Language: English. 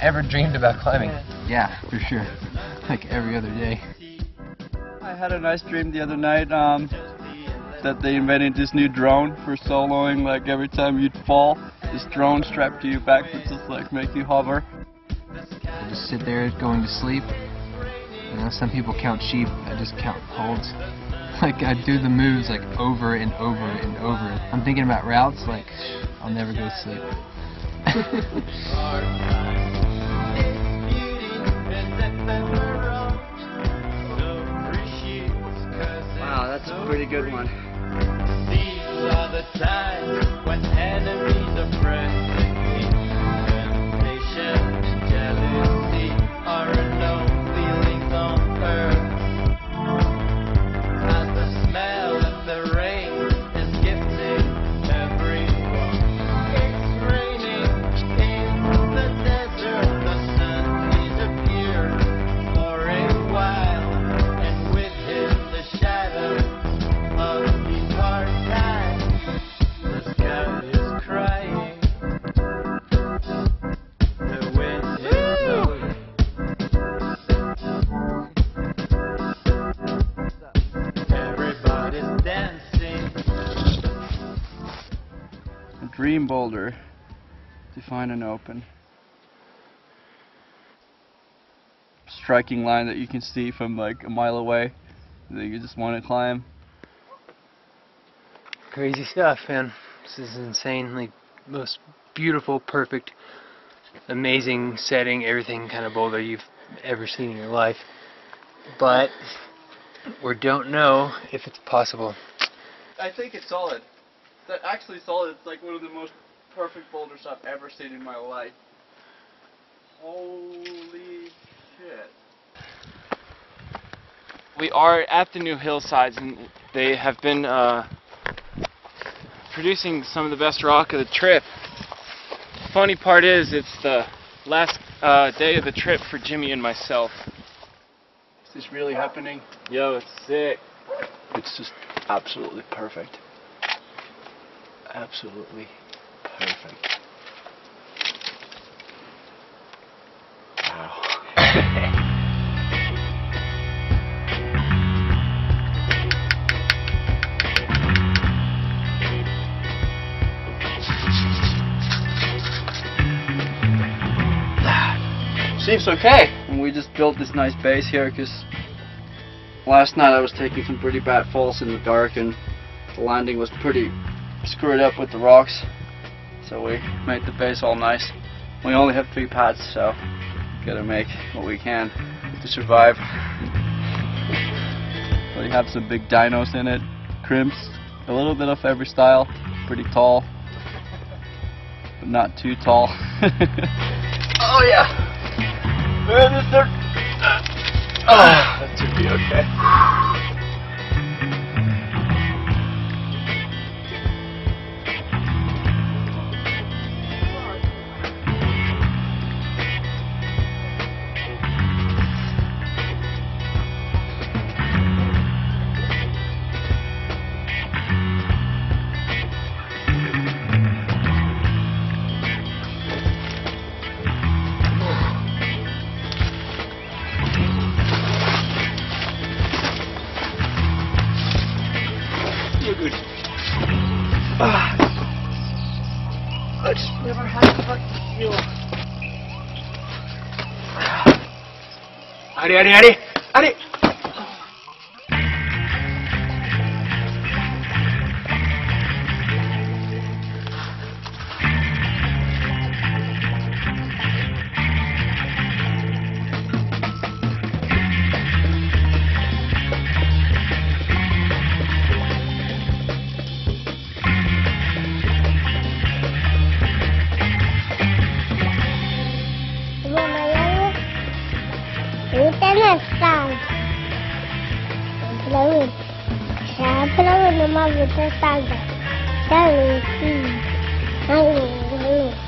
ever dreamed about climbing. Yeah, for sure. Like every other day. I had a nice dream the other night um, that they invented this new drone for soloing. Like every time you'd fall, this drone strapped to your back would just like make you hover. I just sit there going to sleep. You know, some people count sheep. I just count holds. Like I do the moves like over and over and over. I'm thinking about routes. Like I'll never go to sleep. good one. A dream boulder. Define and open. Striking line that you can see from like a mile away that you just want to climb. Crazy stuff, man. This is insanely most beautiful, perfect, amazing setting, everything kind of boulder you've ever seen in your life. But we don't know if it's possible. I think it's solid. That actually solid. It's like one of the most perfect boulders I've ever seen in my life. Holy shit. we are at the new hillsides and they have been uh, producing some of the best rock of the trip. Funny part is it's the last uh, day of the trip for Jimmy and myself. Is this really happening? Yo, it's sick. It's just absolutely perfect. Absolutely perfect. Wow. Seems okay. And we just built this nice base here because last night I was taking some pretty bad falls in the dark and the landing was pretty screwed up with the rocks. So we made the base all nice. We only have three pads, so gotta make what we can to survive. We have some big dinos in it, crimps, a little bit of every style, pretty tall, but not too tall. oh yeah! Man, this dirt. Oh, that should be okay. I just never had a fucking feel. Adi, Adi, Adi, Adi. Interessante. Pra mim. Já pra mim, uma vida sagrada. Pra tá mim, sim. Tá pra.